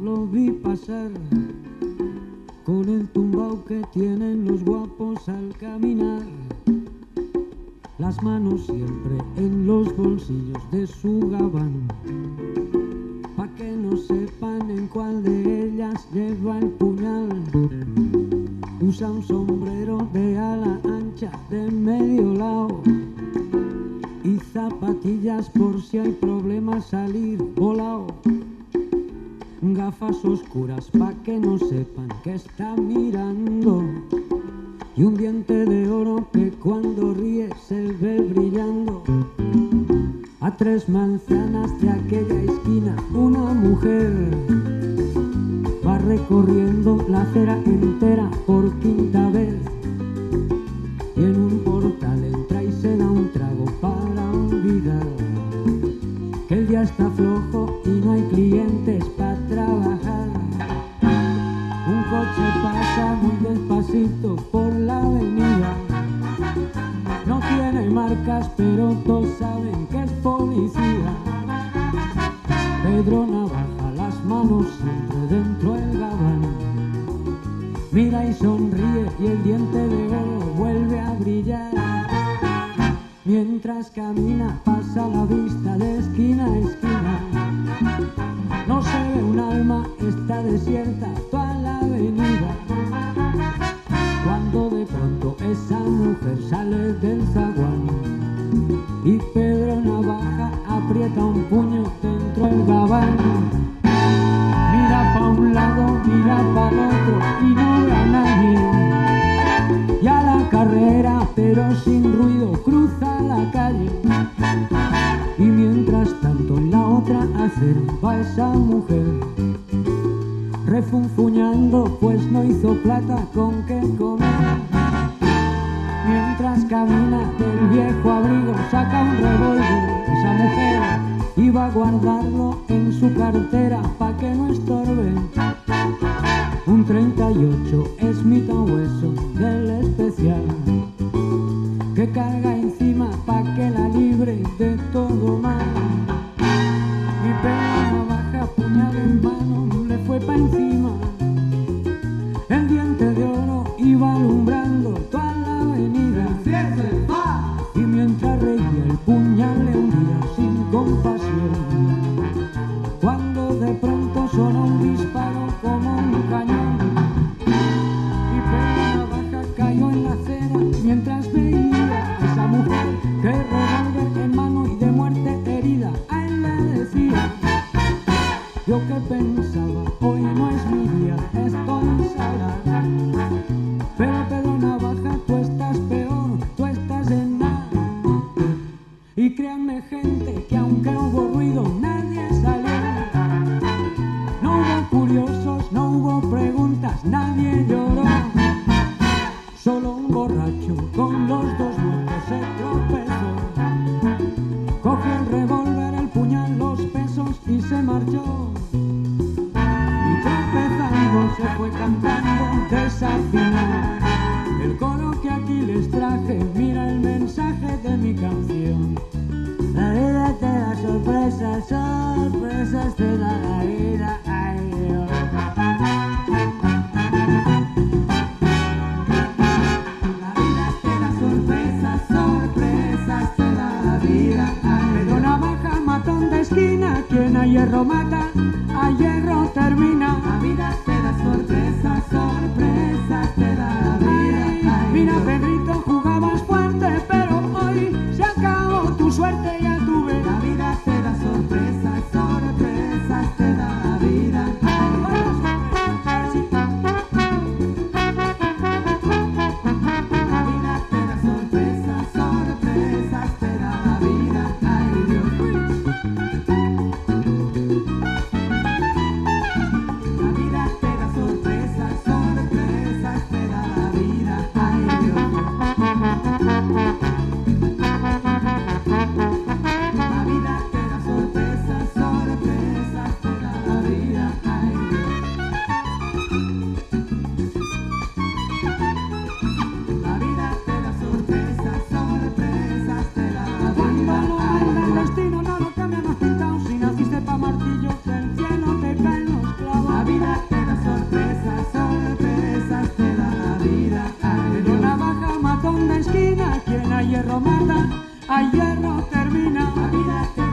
lo vi pasar con el tumbao que tienen los guapos al caminar. Las manos siempre en los bolsillos de su gabán, pa' que no sepan en cuál de ellas lleva el puñal. Usa un sombrero de ala ancha de medio lado y zapatillas por si hay problemas salir volado. Gafas oscuras pa' que no sepan que está mirando. Y un diente de oro que cuando ríe se ve brillando. A tres manzanas de aquella esquina una mujer va recorriendo la acera entera por quinta vez. Y en un portal entra y se da un trago para olvidar que el día está flojo y no hay clientes para trabajar. Un coche pasa muy despacito por la avenida. No tiene marcas, pero todos saben que es policía. Pedro Navaja, las manos siempre dentro del gabán. Mira y sonríe y el diente de oro vuelve a brillar. Mientras camina pasa la vista de esquina a esquina. Desierta toda la avenida. Cuando de pronto esa mujer sale del zaguán y Pedro Navaja aprieta un puño dentro del gabán. Mira pa' un lado, mira pa' el otro y no ve a nadie. Y a la carrera, pero sin ruido, cruza la calle. Y mientras tanto en la otra acera va esa mujer. Refunfuñando, pues no hizo plata con qué comer. Mientras camina del viejo abrigo, saca un revólver. Esa mujer iba a guardarlo en su cartera pa' que no estorbe. Un 38 es mitad hueso del especial que carga sin compasión. Cuando sorpresas te da la vida. Ay, Dios. La vida te da sorpresas, sorpresas te da la vida. Pedro Navaja, matón de esquina, quien a hierro mata, a a hierro mata, a termina. Vida